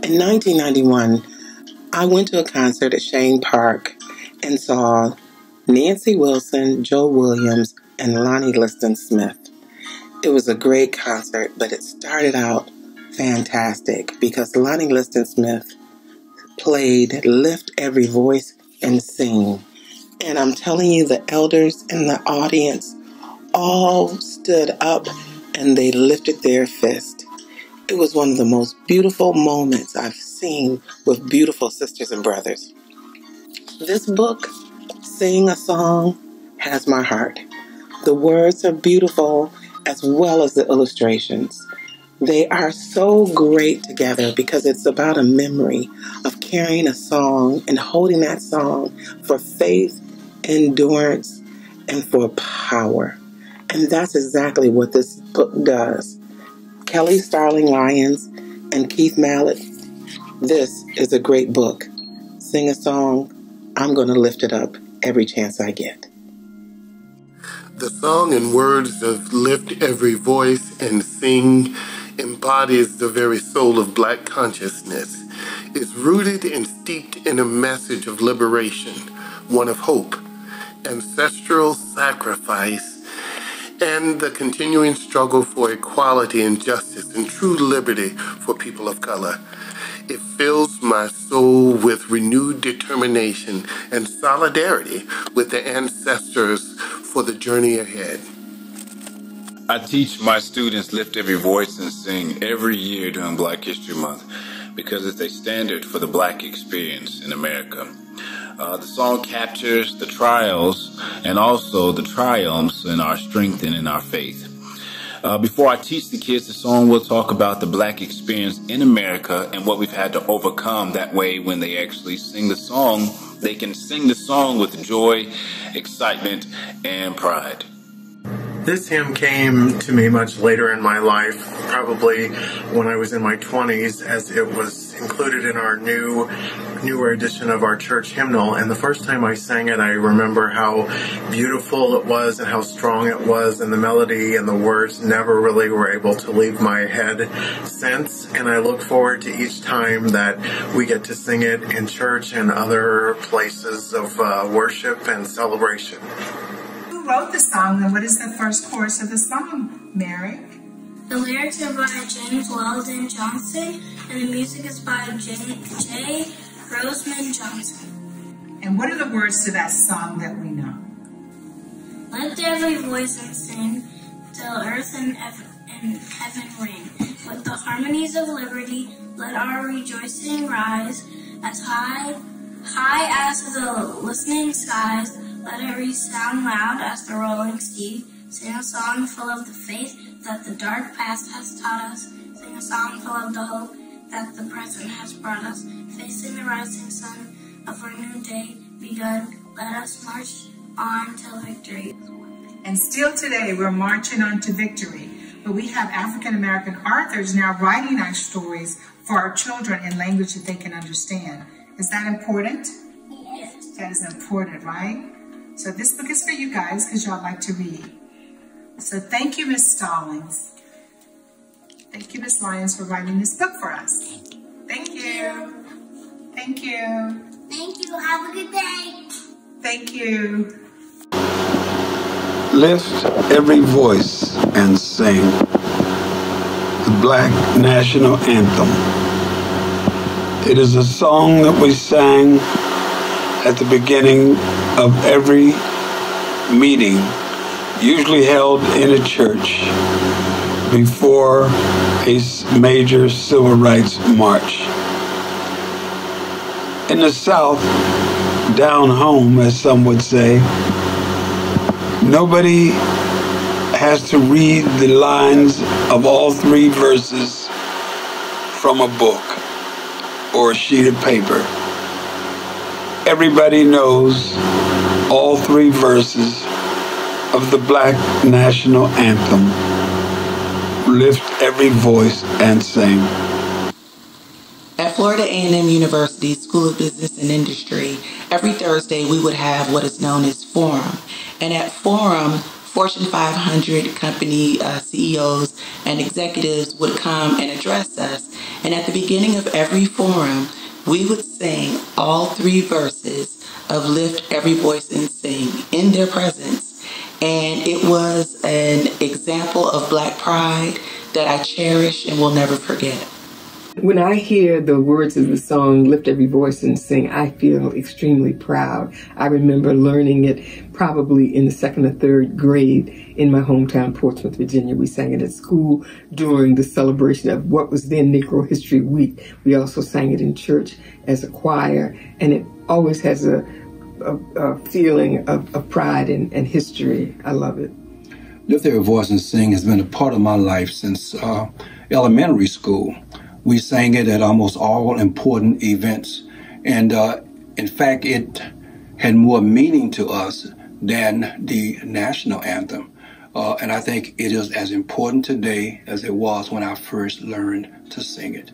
In 1991, I went to a concert at Shane Park and saw Nancy Wilson, Joe Williams, and Lonnie Liston Smith. It was a great concert, but it started out fantastic because Lonnie Liston Smith played Lift Every Voice and Sing. And I'm telling you, the elders in the audience all stood up and they lifted their fist. It was one of the most beautiful moments I've seen with beautiful sisters and brothers. This book, Sing a Song, has my heart. The words are beautiful as well as the illustrations. They are so great together because it's about a memory of carrying a song and holding that song for faith, endurance, and for power. And that's exactly what this book does. Kelly Starling Lyons and Keith Mallett, this is a great book. Sing a song, I'm going to lift it up every chance I get. The song and words of Lift Every Voice and Sing embodies the very soul of black consciousness. It's rooted and steeped in a message of liberation, one of hope, ancestral sacrifice, and the continuing struggle for equality and justice and true liberty for people of color. It fills my soul with renewed determination and solidarity with the ancestors for the journey ahead. I teach my students Lift Every Voice and Sing every year during Black History Month because it's a standard for the black experience in America. Uh, the song captures the trials and also the triumphs in our strength and in our faith. Uh, before I teach the kids the song, we'll talk about the black experience in America and what we've had to overcome. That way, when they actually sing the song, they can sing the song with joy, excitement, and pride. This hymn came to me much later in my life, probably when I was in my 20s, as it was included in our new, newer edition of our church hymnal. And the first time I sang it, I remember how beautiful it was and how strong it was, and the melody and the words never really were able to leave my head since. And I look forward to each time that we get to sing it in church and other places of uh, worship and celebration Who wrote the song, and what is the first chorus of the song, Mary? The lyrics are by James Weldon Johnson, and the music is by Jay, J. Rosamond Johnson. And what are the words to that song that we know? Lift every voice and sing, till earth and, and heaven ring. With the harmonies of liberty, let our rejoicing rise, as high, high as the listening skies, let it resound loud as the rolling sea. Sing a song full of the faith that the dark past has taught us. Sing a song full of the hope that the present has brought us. Facing the rising sun of our new day begun, let us march on to victory. And still today, we're marching on to victory. But we have African American authors now writing our stories for our children in language that they can understand. Is that important? Yes. That is important, right? So this book is for you guys because y'all like to read. So thank you, Miss Stallings. Thank you, Miss Lyons, for writing this book for us. Thank you. Thank you. Thank you. Have a good day. Thank you. Lift every voice and sing the Black National Anthem. It is a song that we sang at the beginning of every meeting, usually held in a church, before a major civil rights march. In the South, down home, as some would say, nobody has to read the lines of all three verses from a book or a sheet of paper everybody knows all three verses of the Black National Anthem. Lift every voice and sing. At Florida A&M University School of Business and Industry, every Thursday we would have what is known as Forum. And at Forum, Fortune 500 company uh, CEOs and executives would come and address us And at the beginning of every forum, we would sing all three verses of Lift Every Voice and Sing in their presence. And it was an example of Black pride that I cherish and will never forget. When I hear the words of the song, Lift Every Voice and Sing, I feel extremely proud. I remember learning it probably in the second or third grade in my hometown, Portsmouth, Virginia. We sang it at school during the celebration of what was then Negro History Week. We also sang it in church as a choir, and it always has a, a, a feeling of, of pride and, and, history. I love it. Lift Every Voice and Sing has been a part of my life since uh, elementary school. We sang it at almost all important events. And uh, in fact, it had more meaning to us than the national anthem. Uh, and I think it is as important today as it was when I first learned to sing it.